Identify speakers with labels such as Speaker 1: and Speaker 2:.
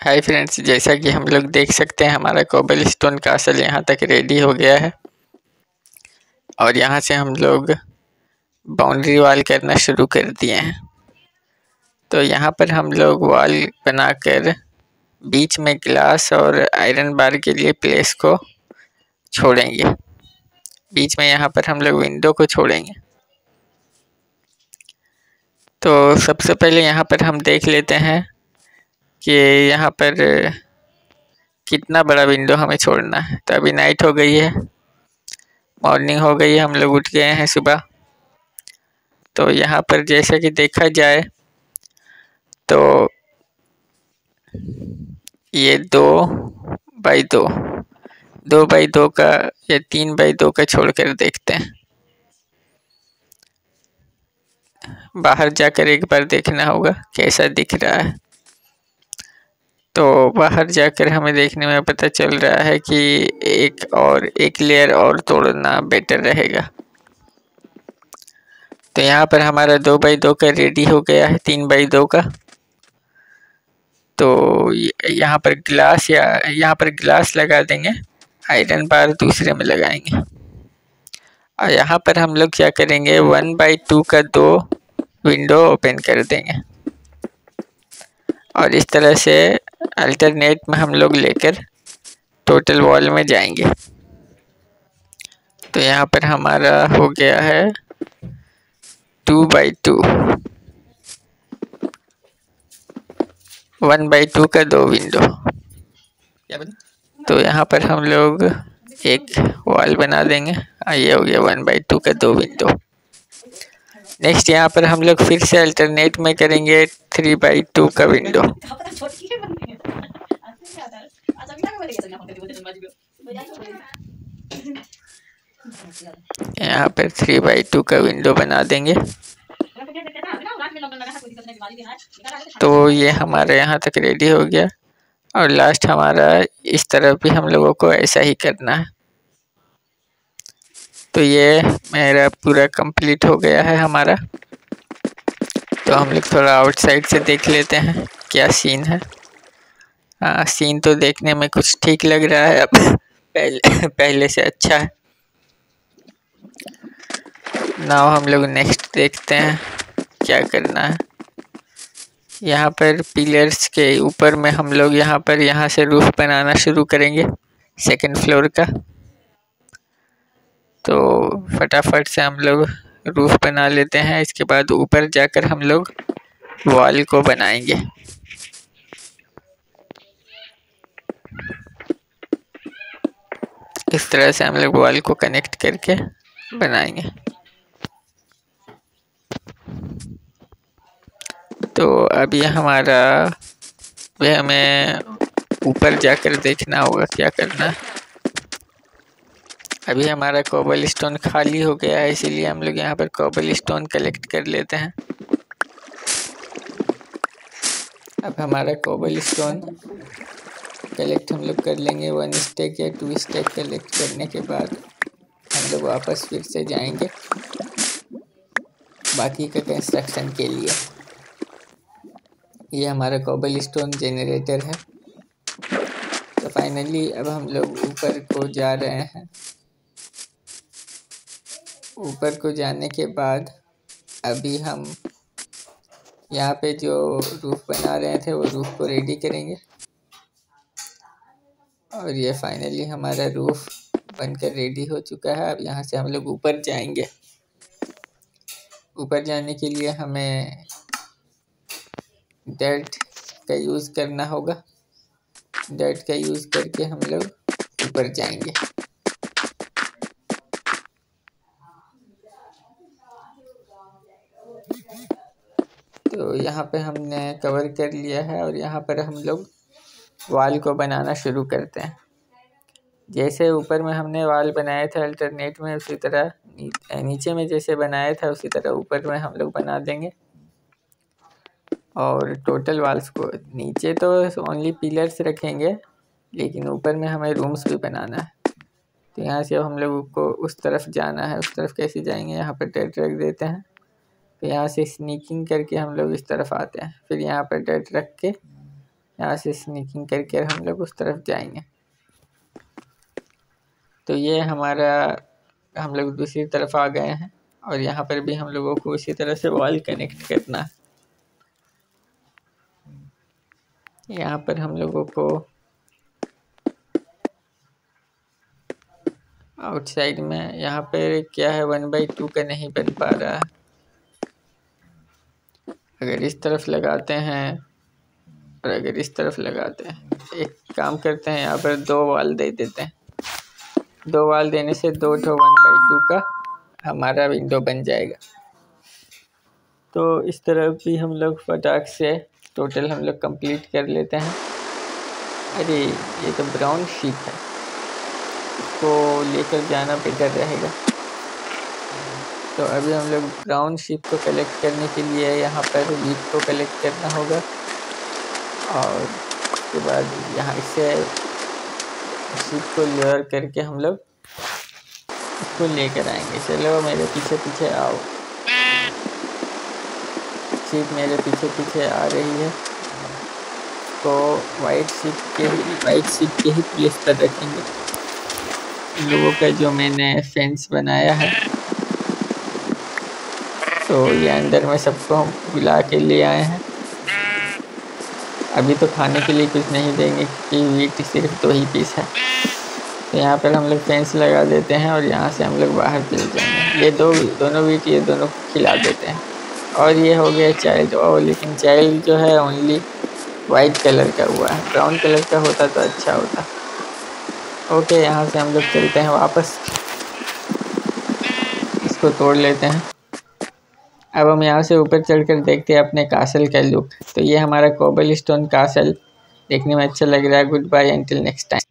Speaker 1: Hi friends जैसा कि हम लोग देख सकते हैं, हमारा कोबल स्टोन कासल यहाँ तक रेडी हो गया है। और यहाँ से हम लोग बाउंड्री वॉल करना शुरू कर दिए हैं। तो यहाँ पर हम लोग वॉल बनाकर बीच में ग्लास और आयरन बार के लिए प्लेस को छोड़ेंगे। बीच में यहाँ पर हम लोग विंडो को छोड़ेंगे। तो सबसे पहले यहाँ पर हम देख लेते हैं कि यहाँ पर, कितना बड़ा विंडो हमें छोड़ना है। तो अभी नाइट हो गई है। मॉर्निंग हो गई है, हम लोग उठ गए हैं सुबह। तो यहाँ पर जैसे कि देखा जाए तो ये दो बाई दो दो बाई दो का, या तीन बाई दो का छोड़कर देखते हैं। बाहर जाकर एक बार देखना होगा, कैसा दिख रहा है। तो बाहर जाकर हमें देखने में पता चल रहा है कि एक और, एक लेयर और तोड़ना बेटर रहेगा। तो यहाँ पर हमारा दो बाई दो का रेडी हो गया है, तीन बाई दो का। तो यहाँ पर ग्लास या, यहाँ पर ग्लास लगा देंगे आयरन बार दूसरे में लगाएँगे। और यहाँ पर हम लोग क्या करेंगे वन बाई टू का दो विंडो ओपन कर देंगे। और इस तरह से अल्टरनेट में हम लोग लेकर टोटल वॉल में जाएँगे। तो यहाँ पर हमारा हो गया है two by two one by two का दो विंडो तो यहाँ पर हम लोग एक वॉल बना देंगे। ये हो गया वन बाई टू का दो विंडो नेक्स्ट यहाँ पर हम लोग फिर से अल्टरनेट में करेंगे थ्री बाई टू का विंडो यहाँ पर थ्री बाई टू का विंडो बना देंगे। तो ये हमारे यहाँ तक रेडी हो गया। और लास्ट हमारा इस तरफ़ भी हम लोगों को ऐसा ही करना है। तो ये मेरा पूरा कंप्लीट हो गया है हमारा। तो हम लोग थोड़ा आउटसाइड से देख लेते हैं क्या सीन है। हाँ सीन तो देखने में कुछ ठीक लग रहा है अब। पहले पहले से अच्छा है। नाव हम लोग नेक्स्ट देखते हैं क्या करना है। यहाँ पर पिलर्स के ऊपर में हम लोग यहाँ पर, यहाँ से रूफ बनाना शुरू करेंगे सेकंड फ्लोर का। तो फटाफट से हम लोग रूफ बना लेते हैं, इसके बाद ऊपर जाकर हम लोग वॉल को बनाएँगे। इस तरह से हम लोग वॉल को कनेक्ट करके बनाएँगे। तो अभी हमारा हमें ऊपर जाकर देखना होगा क्या करना। अभी हमारा कोबल स्टोन खाली हो गया है, इसीलिए हम लोग यहाँ पर कोबल स्टोन कलेक्ट कर लेते हैं। अब हमारा कोबल स्टोन कलेक्ट हम लोग कर लेंगे। वन स्टेक या टू स्टेक कलेक्ट करने के बाद हम लोग वापस फिर से जाएँगे बाकी का कंस्ट्रक्शन के लिए। ये हमारा कोबल स्टोन जेनरेटर है। तो फाइनली अब हम लोग ऊपर को जा रहे हैं। ऊपर को जाने के बाद अभी हम यहाँ पे जो रूफ बना रहे थे वो रूफ को रेडी करेंगे। और ये फाइनली हमारा रूफ बनकर रेडी हो चुका है। अब यहाँ से हम लोग ऊपर जाएँगे। ऊपर जाने के लिए हमें डर्ट का यूज़ करना होगा। डर्ट का यूज़ करके हम लोग ऊपर जाएँगे। तो यहाँ पे हमने कवर कर लिया है और यहाँ पर हम लोग वाल को बनाना शुरू करते हैं। जैसे ऊपर में हमने वाल बनाए थे अल्टरनेट में उसी तरह नीचे में जैसे बनाया था, उसी तरह ऊपर में हम लोग बना देंगे। और टोटल वाल्स को, नीचे तो ओनली पिलर्स रखेंगे, लेकिन ऊपर में हमें रूम्स भी बनाना है। तो यहाँ से हम लोग को उस तरफ़ जाना है, उस तरफ़ कैसे जाएँगे, यहाँ पर टेट रख देते हैं। तो यहाँ से स्नीकिंग करके हम लोग इस तरफ़ आते हैं। फिर यहाँ पर डट रख के यहाँ से स्निकिंग करके हम लोग उस तरफ़ जाएँगे। तो ये हमारा, हम लोग दूसरी तरफ़ आ गए हैं और यहाँ पर भी हम लोगों को उसी तरह से वॉल कनेक्ट करना है। यहाँ पर हम लोगों को आउटसाइड में, यहाँ पर क्या है वन बाई टू का नहीं बन पा रहा है। अगर इस तरफ़ लगाते हैं और अगर इस तरफ़ लगाते हैं, एक काम करते हैं, यहाँ पर दो वाल दे देते हैं। दो वाल देने से दो ठो वन बाई टू का हमारा विंडो बन जाएगा। तो इस तरफ़ भी हम लोग फटाक से टोटल हम लोग कंप्लीट कर लेते हैं। अरे, ये तो ब्राउन शीट है। इसको लेकर जाना बेटर रहेगा। तो अभी हम लोग ब्राउन शीप को कलेक्ट करने के लिए यहाँ पर वीट को कलेक्ट करना होगा। और उसके बाद यहाँ से सीट को लेयर करके हम लोग इसको लेकर आएँगे। चलो मेरे पीछे पीछे आओ। सीट मेरे पीछे पीछे आ रही है। तो वाइट सीट के ही वाइट सीट के ही प्लेस पर रखेंगे। लोगों का जो मैंने फेंस बनाया है। तो ये अंदर में सबको हम बुला के ले आए हैं। अभी तो खाने के लिए कुछ नहीं देंगे, क्योंकि वीट सिर्फ़ दो ही पीस है। तो यहाँ पर हम लोग फेंस लगा देते हैं और यहाँ से हम लोग बाहर चले जाएँगे ये दो, दोनों वीट ये दोनों को खिला देते हैं। और ये हो गया चाइल्ड और लेकिन चाइल्ड जो है ओनली वाइट कलर का हुआ है। ब्राउन कलर का होता तो अच्छा होता। ओके यहाँ से हम लोग चलते हैं वापस। इसको तोड़ लेते हैं। अब हम यहाँ से ऊपर चढ़कर देखते हैं अपने कासल का लुक तो ये हमारा कोबल स्टोन कासल। देखने में अच्छा लग रहा है। Good bye until next time